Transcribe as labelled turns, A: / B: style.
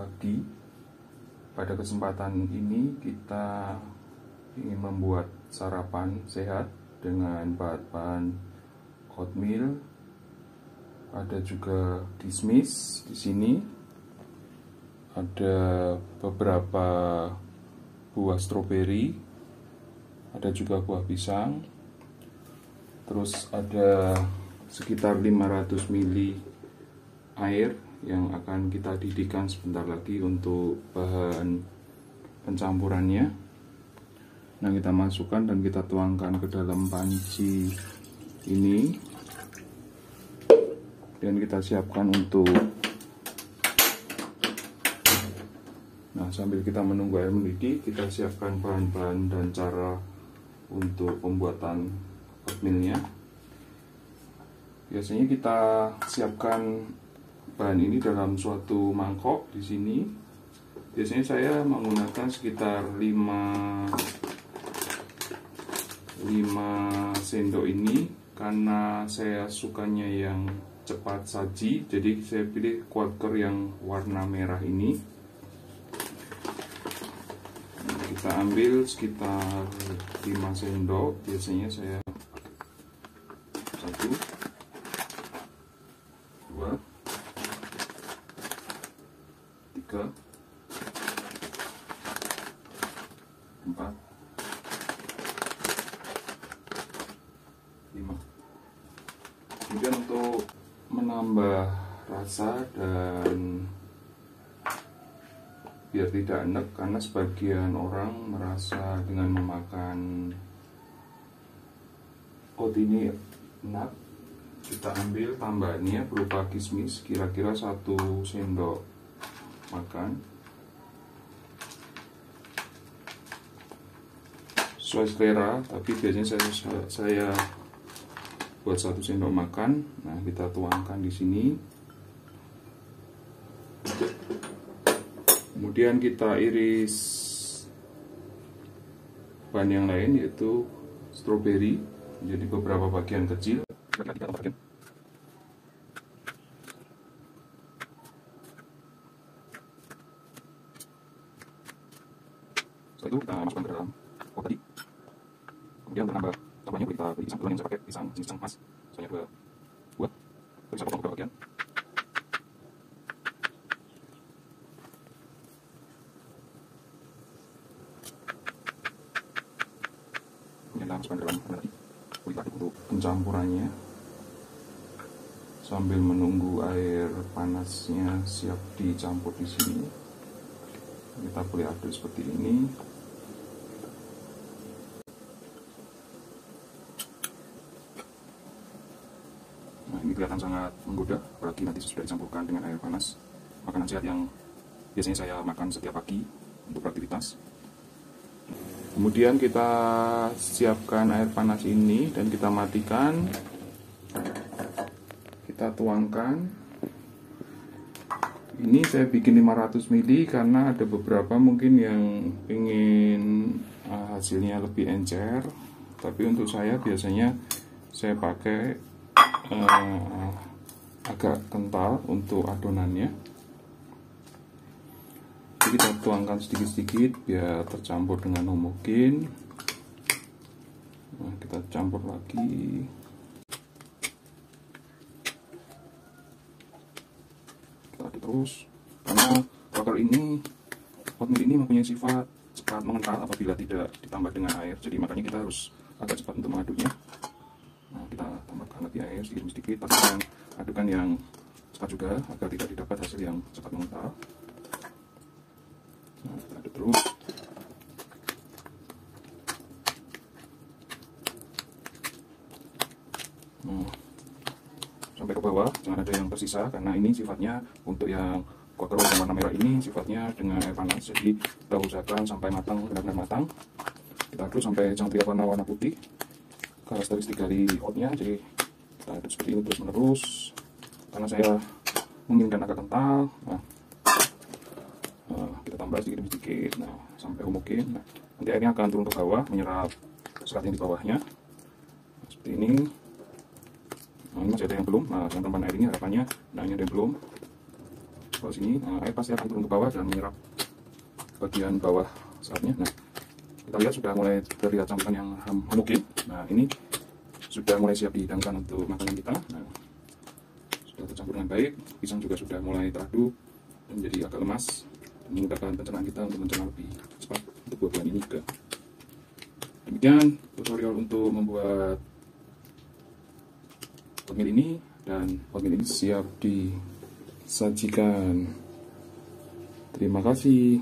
A: pagi. Pada kesempatan ini kita ingin membuat sarapan sehat dengan bahan-bahan oatmeal. Ada juga kismis di sini. Ada beberapa buah stroberi. Ada juga buah pisang. Terus ada sekitar 500 ml air yang akan kita didihkan sebentar lagi untuk bahan pencampurannya. Nah, kita masukkan dan kita tuangkan ke dalam panci ini. Dan kita siapkan untuk Nah, sambil kita menunggu air mendidih, kita siapkan bahan-bahan dan cara untuk pembuatan oatmealnya. Biasanya kita siapkan bahan ini dalam suatu mangkok di sini. Biasanya saya menggunakan sekitar 5 5 sendok ini karena saya sukanya yang cepat saji, jadi saya pilih quaker yang warna merah ini. Kita ambil sekitar 5 sendok, biasanya saya satu dua tiga empat. Lima. Kemudian untuk menambah rasa dan biar tidak enak karena sebagian orang merasa dengan memakan oat ini enak kita ambil tambahannya berupa kismis kira-kira satu sendok makan sesuai selera tapi biasanya saya saya buat satu sendok makan. Nah kita tuangkan di sini. Kemudian kita iris bahan yang lain yaitu stroberi menjadi beberapa bagian kecil bagian setelah itu kita masukkan ke dalam pot tadi kemudian untuk nambah tambahnya kita beli pisang yang saya pakai pisang jenis pisang emas soalnya dua buah bisa potong beberapa bagian kemudian kita masukkan ke dalam tadi kulit untuk pencampurannya. Sambil menunggu air panasnya siap dicampur di sini. Kita boleh aduk seperti ini kelihatan sangat menggoda apalagi nanti sudah dicampurkan dengan air panas. Makanan sehat yang biasanya saya makan setiap pagi untuk beraktivitas kemudian kita siapkan air panas ini dan kita matikan. Kita tuangkan. Ini saya bikin 500 ml karena ada beberapa mungkin yang ingin uh, hasilnya lebih encer. Tapi untuk saya biasanya saya pakai uh, agak kental untuk adonannya. Jadi kita tuangkan sedikit-sedikit biar tercampur dengan homogen. Nah, kita campur lagi. Aduk terus. Karena bakar ini oatmeal ini mempunyai sifat cepat mengental apabila tidak ditambah dengan air. Jadi makanya kita harus agak cepat untuk mengaduknya. kita lagi air sedikit sedikit pastikan adukan yang cepat juga agar tidak didapat hasil yang cepat mengental. Nah kita aduk terus. Nah, sampai ke bawah jangan ada yang tersisa karena ini sifatnya untuk yang quaker yang warna merah ini sifatnya dengan air panas. Jadi kita usahakan sampai matang benar-benar matang. Kita aduk sampai terlihat warna-warna putih karakteristik dari oatnya jadi kita aduk seperti ini terus menerus karena saya menginginkan agak kental nah, nah kita tambah sedikit demi sedikit nah sampai homogen nah, nanti airnya akan turun ke bawah menyerap serat yang di bawahnya. Nah, seperti ini. Nah ini masih ada yang belum. Nah dengan tambahan air ini harapannya nah ini ada yang belum. Bawah sini nah, air pasti akan turun ke bawah dan menyerap bagian bawah saatnya nah kita lihat sudah mulai terlihat campuran yang homogen nah ini sudah mulai siap dihidangkan untuk makanan kita. Nah, sudah tercampur dengan baik pisang juga sudah mulai teraduk menjadi agak lemas memudahkan pencernaan kita untuk mencerna lebih cepat untuk buah-buahan ini juga. Demikian tutorial untuk membuat oatmeal ini dan oatmeal ini siap disajikan. Terima kasih